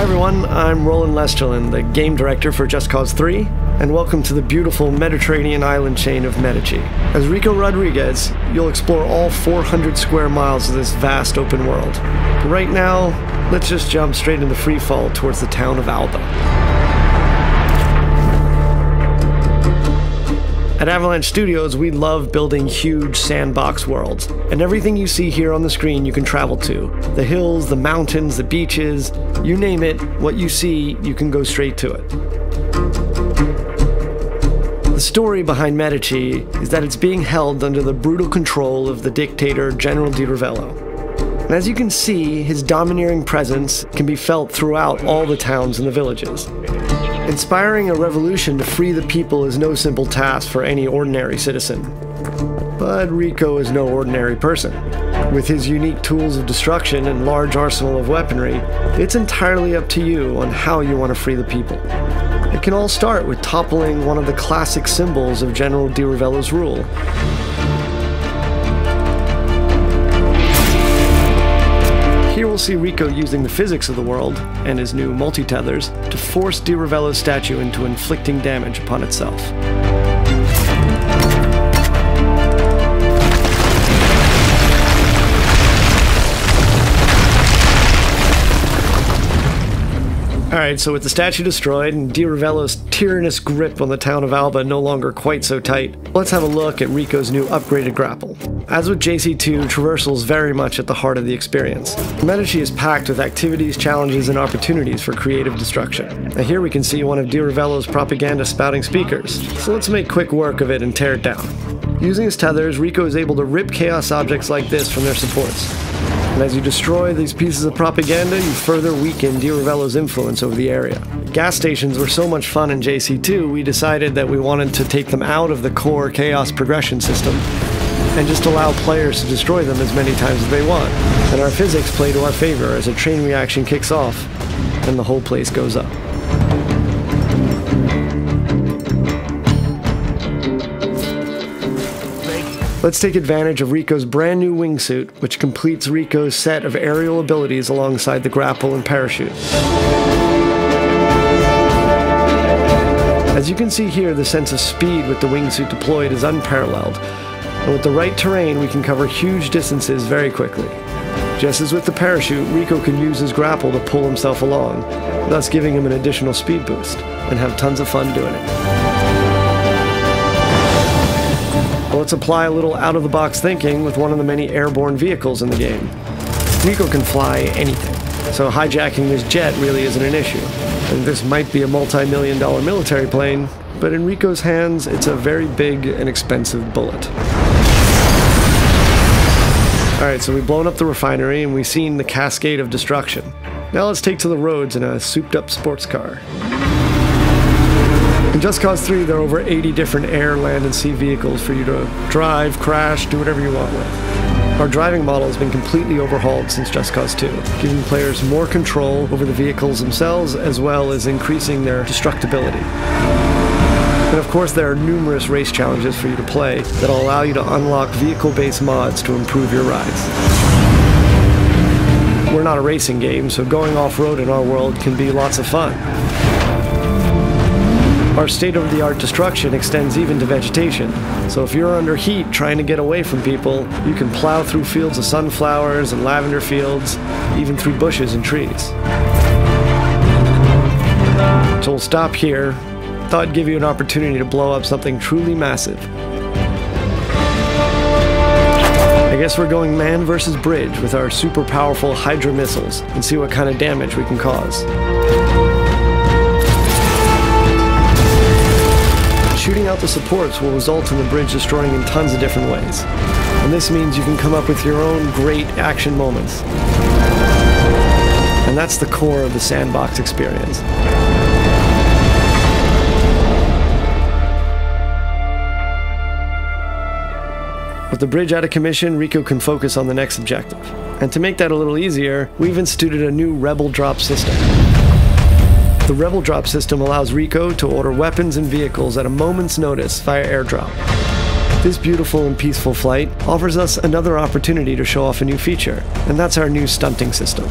I'm Roland Lesterlin, the game director for Just Cause 3, and welcome to the beautiful Mediterranean island chain of Medici. As Rico Rodriguez, you'll explore all 400 square miles of this vast open world. Right now, let's just jump straight into free fall towards the town of Alba. At Avalanche Studios, we love building huge sandbox worlds, and everything you see here on the screen you can travel to. The hills, the mountains, the beaches, you name it, what you see, you can go straight to it. The story behind Medici is that it's being held under the brutal control of the dictator General Di Ravello. And as you can see, his domineering presence can be felt throughout all the towns and the villages. Inspiring a revolution to free the people is no simple task for any ordinary citizen. But Rico is no ordinary person. With his unique tools of destruction and large arsenal of weaponry, it's entirely up to you on how you want to free the people. It can all start with toppling one of the classic symbols of General Di Ravello's rule, see Rico using the physics of the world and his new multi-tethers to force Di Ravello's statue into inflicting damage upon itself. Alright, so with the statue destroyed and Di Ravello's tyrannous grip on the town of Alba no longer quite so tight, let's have a look at Rico's new upgraded grapple. As with JC2, traversal is very much at the heart of the experience. Medici is packed with activities, challenges, and opportunities for creative destruction. Now here we can see one of Di Ravello's propaganda spouting speakers, so let's make quick work of it and tear it down. Using his tethers, Rico is able to rip chaos objects like this from their supports. And as you destroy these pieces of propaganda, you further weaken Di Ravello's influence over the area. Gas stations were so much fun in JC2, we decided that we wanted to take them out of the core chaos progression system and just allow players to destroy them as many times as they want. And our physics play to our favor as a train reaction kicks off and the whole place goes up. Let's take advantage of Rico's brand new wingsuit, which completes Rico's set of aerial abilities alongside the grapple and parachute. As you can see here, the sense of speed with the wingsuit deployed is unparalleled, and with the right terrain we can cover huge distances very quickly. Just as with the parachute, Rico can use his grapple to pull himself along, thus giving him an additional speed boost, and have tons of fun doing it. Let's apply a little out-of-the-box thinking with one of the many airborne vehicles in the game. Rico can fly anything, so hijacking this jet really isn't an issue. And this might be a multi-million dollar military plane, but in Rico's hands, it's a very big and expensive bullet. Alright, so we've blown up the refinery and we've seen the cascade of destruction. Now let's take to the roads in a souped up sports car. In Just Cause 3, there are over 80 different air, land, and sea vehicles for you to drive, crash, do whatever you want with. Our driving model has been completely overhauled since Just Cause 2, giving players more control over the vehicles themselves as well as increasing their destructibility. And of course, there are numerous race challenges for you to play that'll allow you to unlock vehicle-based mods to improve your rides. We're not a racing game, so going off-road in our world can be lots of fun. Our state-of-the-art destruction extends even to vegetation. So if you're under heat trying to get away from people, you can plow through fields of sunflowers and lavender fields, even through bushes and trees. So we'll stop here. Thought I'd give you an opportunity to blow up something truly massive. I guess we're going man versus bridge with our super powerful Hydra missiles and see what kind of damage we can cause. Shooting out the supports will result in the bridge destroying in tons of different ways. And this means you can come up with your own great action moments. And that's the core of the sandbox experience. With the bridge out of commission, Rico can focus on the next objective. And to make that a little easier, we've instituted a new Rebel drop system. The Rebel Drop system allows Rico to order weapons and vehicles at a moment's notice via airdrop. This beautiful and peaceful flight offers us another opportunity to show off a new feature, and that's our new stunting system.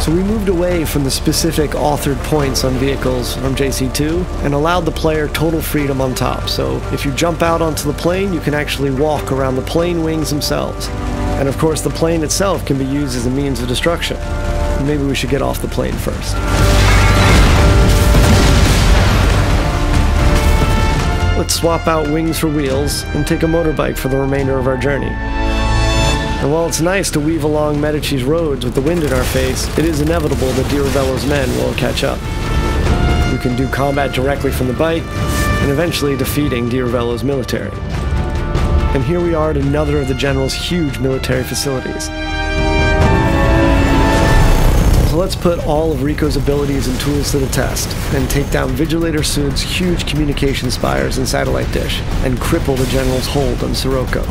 So we moved away from the specific authored points on vehicles from JC2 and allowed the player total freedom on top. So if you jump out onto the plane, you can actually walk around the plane wings themselves. And of course, the plane itself can be used as a means of destruction. Maybe we should get off the plane first. Let's swap out wings for wheels and take a motorbike for the remainder of our journey. And while it's nice to weave along Medici's roads with the wind in our face, it is inevitable that Di Ravello's men will catch up. We can do combat directly from the bike, and eventually defeating Di Ravello's military. And here we are at another of the General's huge military facilities. Let's put all of Rico's abilities and tools to the test, and take down Vigilator Sud's huge communication spires and satellite dish, and cripple the General's hold on Sirocco.